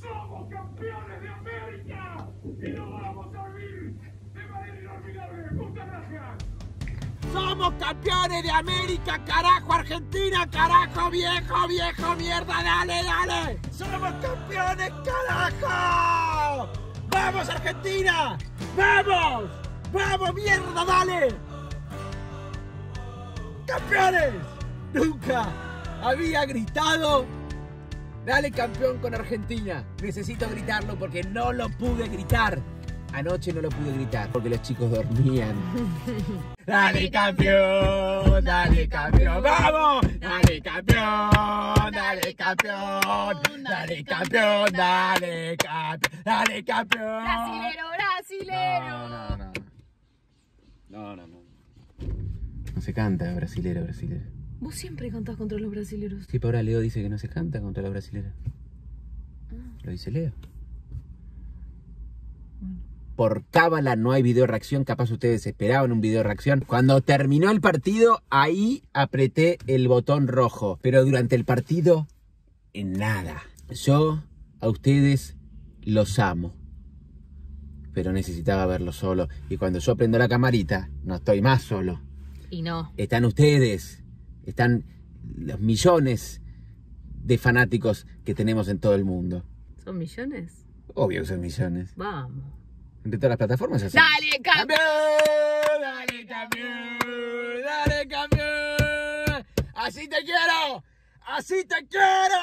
¡Somos campeones de América! ¡Y no vamos a vivir de manera gracias! ¡Somos campeones de América, carajo, Argentina, carajo, viejo, viejo, mierda, dale, dale! ¡Somos campeones, carajo! ¡Vamos, Argentina! ¡Vamos! ¡Vamos, mierda, dale! ¡Campeones! Nunca había gritado Dale campeón con Argentina. Necesito gritarlo porque no lo pude gritar. Anoche no lo pude gritar porque los chicos dormían. Dale campeón, dale campeón, vamos. Dale campeón, dale campeón, dale campeón, dale campeón, dale campeón. Brasilero, brasilero. No, no, no. No, no, no. Se canta brasilero, brasilero. Vos siempre cantás contra los brasileros. Sí, pero ahora Leo dice que no se canta contra los brasileños. Lo dice Leo. Por cábala no hay video reacción, capaz ustedes esperaban un video reacción. Cuando terminó el partido, ahí apreté el botón rojo. Pero durante el partido, en nada. Yo a ustedes los amo. Pero necesitaba verlo solo. Y cuando yo prendo la camarita, no estoy más solo. Y no. Están ustedes, están los millones de fanáticos que tenemos en todo el mundo. ¿Son millones? Obvio que son millones. Vamos. Entre todas las plataformas así. Dale, campeón. ¡Dale, campeón! ¡Dale, campeón! ¡Así te quiero! ¡Así te quiero!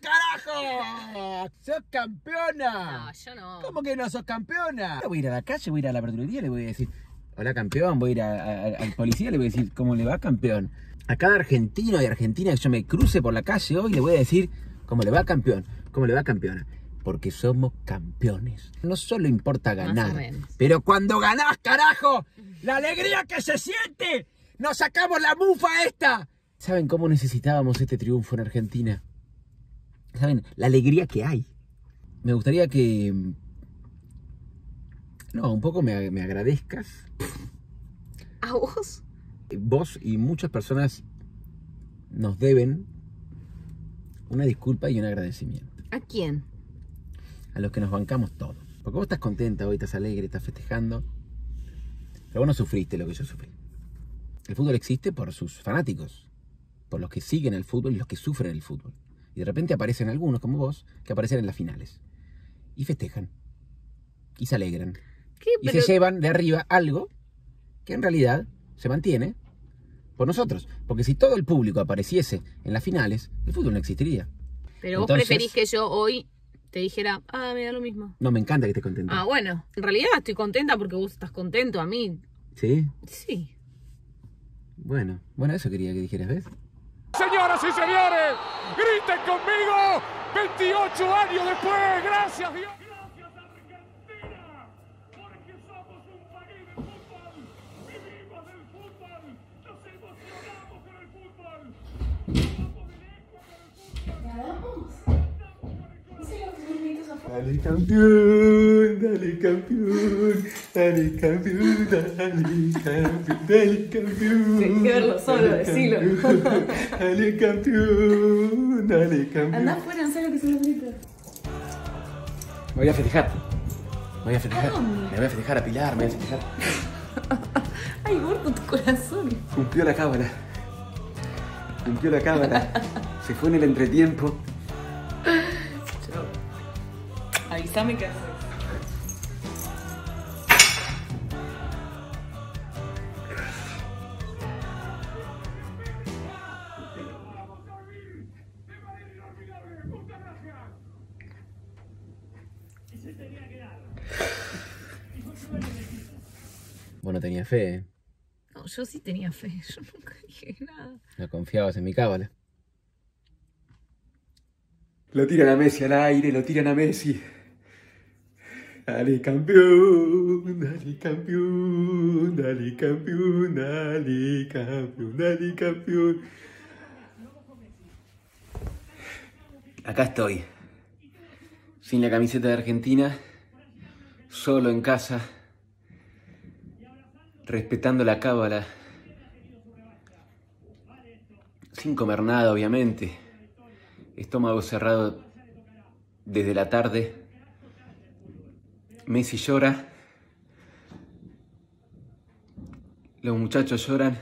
¡Carajo! ¡Sos campeona! No, yo no. ¿Cómo que no sos campeona? Voy a ir a la calle, voy a ir a la verdulería y le voy a decir, hola campeón, voy a ir a- a- al policía y le voy a decir, ¿cómo le va campeón? A cada argentino y argentina que yo me cruce por la calle hoy le voy a decir, ¿cómo le va campeón? ¿Cómo le va campeona? Porque somos campeones. No solo importa ganar, pero cuando ganás, carajo, la alegría que se siente, nos sacamos la mufa esta. ¿Saben cómo necesitábamos este triunfo en Argentina? ¿Saben? La alegría que hay. Me gustaría que... No, un poco me, me agradezcas. ¿A vos? Vos y muchas personas nos deben una disculpa y un agradecimiento. ¿A quién? A los que nos bancamos todo. Porque vos estás contenta hoy, estás alegre, estás festejando. Pero vos no sufriste lo que yo sufrí. El fútbol existe por sus fanáticos. Por los que siguen el fútbol y los que sufren el fútbol. Y de repente aparecen algunos como vos que aparecen en las finales. Y festejan. Y se alegran. ¿Qué? y Pero, se llevan de arriba algo que en realidad se mantiene por nosotros. Porque si todo el público apareciese en las finales, el fútbol no existiría. pero vos Entonces- preferís que yo hoy te dijera, ah, me da lo mismo. No, me encanta que estés contento. Ah, bueno. En realidad estoy contenta porque vos estás contento. A mí, ¿Sí? sí. Bueno, bueno, eso quería que dijeras, ¿ves? Señoras y señores, griten conmigo. 28 años después, gracias Dios. Dale campeón, dale campeón, dale campeón, dale campeón, dale campeón. Tenés que verlo solo, decilo. Dale campeón, dale campeón. afuera, no sé lo que se me grita. Me voy a festejar. Me voy a festejar. Me voy a festejar a Pilar, me voy a festejar. Ay, gordo tu corazón. Cumplió la cábala. Cumplió la cábala. Se fue en el entretiempo. Avísame qué haces. Bueno, tenía fe, ¿eh? No, yo sí tenía fe. Yo nunca dije nada. No confiabas en mi cábala. Lo tiran a Messi al aire, lo tiran a Messi. Dale campeón, dale campeón, dale campeón, dale campeón, dale campeón. Acá estoy, sin la camiseta de Argentina, solo en casa, respetando la cábala sin comer nada, obviamente. Estómago cerrado desde la tarde. Messi llora. Los muchachos lloran.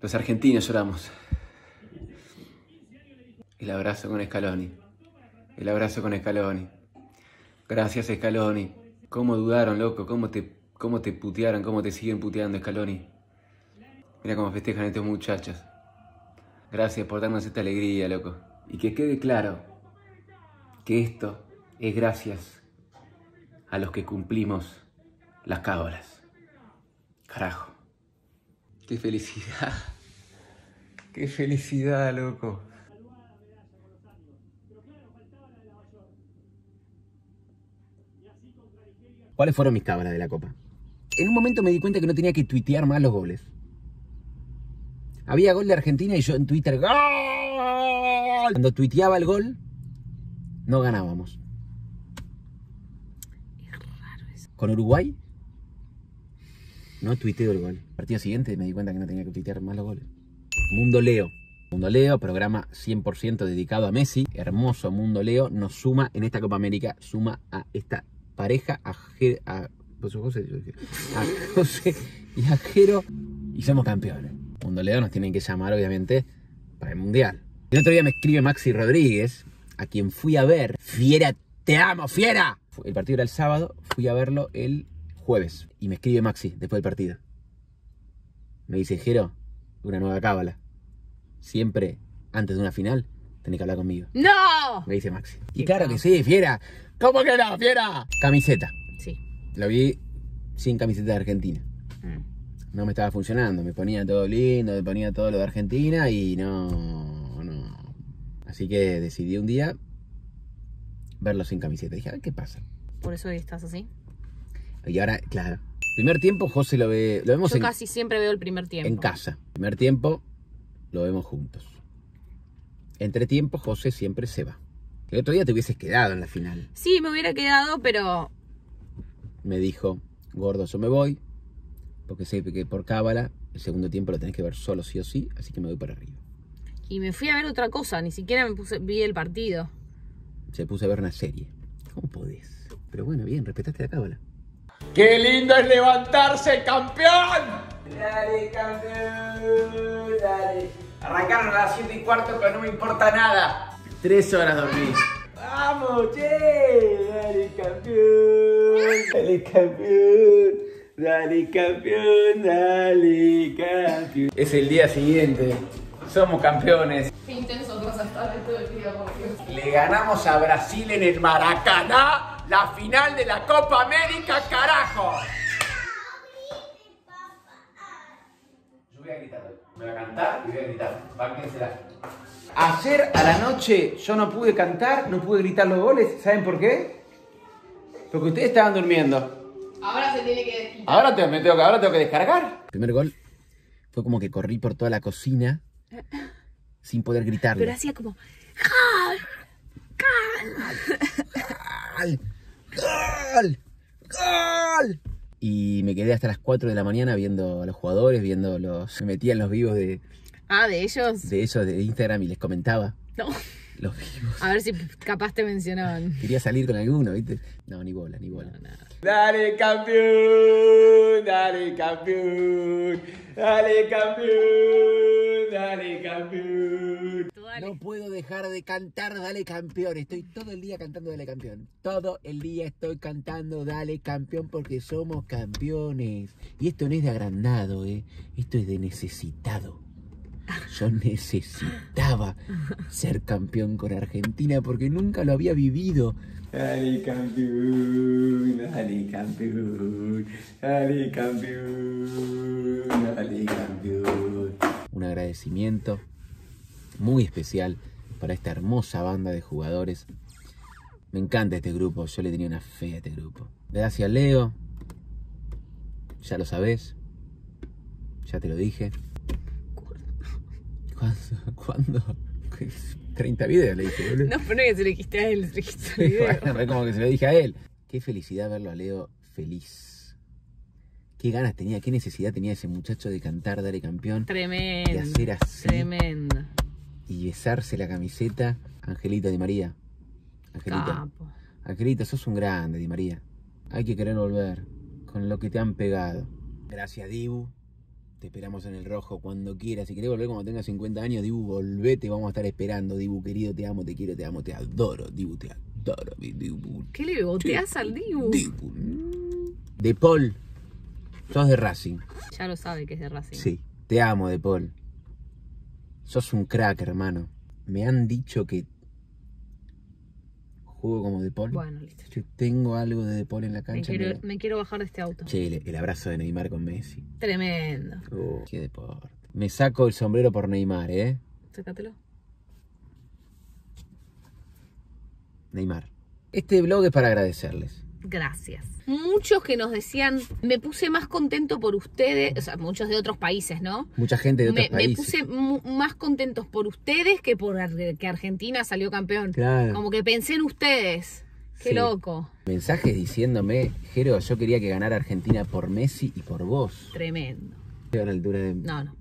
Los argentinos lloramos. El abrazo con Scaloni. El abrazo con Scaloni. Gracias, Scaloni. ¿Cómo dudaron, loco? ¿Cómo te, cómo te putearon? ¿Cómo te siguen puteando, Scaloni? Mira cómo festejan estos muchachos. Gracias por darnos esta alegría, loco. Y que quede claro que esto es gracias a los que cumplimos las cábalas. Carajo. Qué felicidad. Qué felicidad, loco. ¿Cuáles fueron mis cábalas de la Copa? En un momento me di cuenta que no tenía que tuitear más los goles. Había gol de Argentina y yo en Twitter, ¡Gol! Cuando tuiteaba el gol, no ganábamos. Con Uruguay, no tuiteo el gol. Partido siguiente me di cuenta que no tenía que tuitear más los goles. Mundo Leo. Mundo Leo, programa 100% dedicado a Messi. Hermoso Mundo Leo. Nos suma en esta Copa América, suma a esta pareja, a, Je- a, pues, José, a José y a Jero. Y somos campeones. Mundo Leo nos tienen que llamar, obviamente, para el Mundial. El otro día me escribe Maxi Rodríguez, a quien fui a ver. Fiera, te amo, fiera. El partido era el sábado, fui a verlo el jueves. Y me escribe Maxi después del partido. Me dice, Jero, una nueva cábala. Siempre, antes de una final, tenés que hablar conmigo. ¡No! Me dice Maxi. Y claro que sí, fiera. ¿Cómo que no, fiera? Camiseta. Sí. Lo vi sin camiseta de Argentina. Mm. No me estaba funcionando. Me ponía todo lindo, me ponía todo lo de Argentina y no, no. Así que decidí un día verlo sin camiseta. Dije, a ver qué pasa. Por eso hoy estás así. Y ahora, claro. Primer tiempo, José lo ve. Lo vemos Yo en, casi siempre veo el primer tiempo. en casa. Primer tiempo, lo vemos juntos. Entre tiempo, José siempre se va. El otro día te hubieses quedado en la final. Sí, me hubiera quedado, pero me dijo, gordo, yo me voy, porque sé que por cábala el segundo tiempo lo tenés que ver solo sí o sí, así que me voy para arriba. y me fui a ver otra cosa, ni siquiera me puse vi el partido. Se puso a ver una serie. ¿Cómo podés? Pero bueno, bien, respetaste la cábala. ¡Qué lindo es levantarse, campeón! Dale, campeón, dale. Arrancaron a las 7 y cuarto, pero no me importa nada. Tres horas dormí. ¡Vamos, che! Dale, campeón. Dale, campeón. Dale, campeón. Dale, campeón. Es el día siguiente. Somos campeones. Qué intenso vas a estar todo el día, por Dios. Le ganamos a Brasil en el Maracaná la final de la Copa América, carajo. Yo voy a gritar, voy a cantar y voy a gritar. Bánquensela. Ayer a la noche yo no pude cantar, no pude gritar los goles. ¿Saben por qué? Porque ustedes estaban durmiendo. Ahora se tiene que Ahora, te- me tengo, que- ahora tengo que descargar. El primer gol fue como que corrí por toda la cocina sin poder gritarle. Pero hacía como. ¡Gol! ¡Gol! ¡Gol! Y me quedé hasta las 4 de la mañana viendo a los jugadores, viendo los. Me metía en los vivos de, Ah, de ellos. de ellos de Instagram y les comentaba No. los vivos. A ver si capaz te mencionaban. Quería salir con alguno, ¿viste? No, ni bola, ni bola. Dale, campeón, dale, campeón, dale, campeón, dale, campeón. No puedo dejar de cantar Dale Campeón. Estoy todo el día cantando Dale Campeón. Todo el día estoy cantando Dale Campeón porque somos campeones. Y esto no es de agrandado, ¿eh? Esto es de necesitado. Yo necesitaba ser campeón con Argentina porque nunca lo había vivido. Dale, campeón, dale, campeón, dale, campeón, dale, campeón. Un agradecimiento muy especial para esta hermosa banda de jugadores. Me encanta este grupo, yo le tenía una fe a este grupo. Gracias Leo, ya lo sabés, ya te lo dije. ¿Cuándo? ¿Cuándo? 30 videos le dije, boludo. No, pero no que se le dijiste a él, se le dijiste video. bueno, como que se lo dije a él. Qué felicidad verlo a Leo feliz. Qué ganas tenía, qué necesidad tenía ese muchacho de cantar Dale Campeón Tremendo. de hacer así Tremendo. y besarse la camiseta. Angelito Di María. Angelito. Capo. Angelito, sos un grande, Di María. Hay que querer volver con lo que te han pegado. Gracias, Dibu. Te esperamos en el rojo cuando quieras. Si querés volver cuando tengas 50 años, Dibu, volvete. Vamos a estar esperando. Dibu, querido, te amo, te quiero, te amo, te adoro. Dibu, te adoro, mi Dibu. ¿Qué le boteás al Dibu? Dibu. De Paul. Sos de Racing. Ya lo sabe que es de Racing. Sí. Te amo, De Paul. Sos un crack, hermano. Me han dicho que juego como De Paul. Bueno, listo. Yo tengo algo de De Paul en la Me cancha. quiero, me quiero bajar de este auto. Che, el, el abrazo de Neymar con Messi. Tremendo. Oh, qué deporte. Me saco el sombrero por Neymar, ¿eh? Sácatelo. Neymar. Este blog es para agradecerles. Gracias. Muchos que nos decían, me puse más contento por ustedes, o sea, muchos de otros países, ¿no? Mucha gente de otros Me, me países. puse más contentos por ustedes que por ar- que Argentina salió campeón. Claro. Como que pensé en ustedes. Qué Sí. loco. Mensajes diciéndome, Jero, yo quería que ganara Argentina por Messi y por vos. Tremendo. Estoy a la altura de... No, no,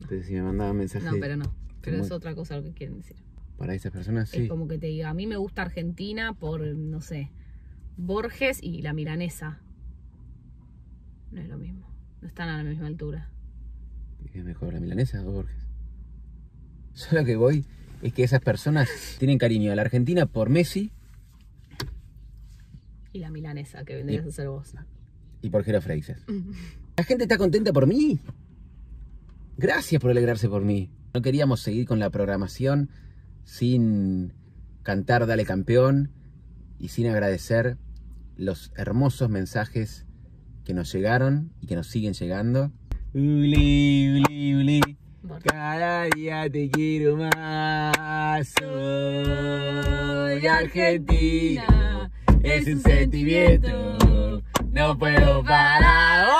Entonces, si me mandaban mensajes no, pero no. Pero es otra cosa lo que quieren decir. para esas personas, sí. Es como que te diga, a mí me gusta Argentina por, no sé, Borges y la milanesa. No es lo mismo. No están a la misma altura. ¿Es mejor la milanesa o Borges? Solo que voy es que esas personas tienen cariño a la Argentina por Messi Y la milanesa que vendrías Y- a ser vos. y por Jero Freixas. La gente está contenta por mí. Gracias por alegrarse por mí. No queríamos seguir con la programación sin cantar Dale Campeón y sin agradecer los hermosos mensajes que nos llegaron y que nos siguen llegando. Uli, uli, uli. Cada día te quiero más. Soy argentina. Es un sentimiento. No puedo parar.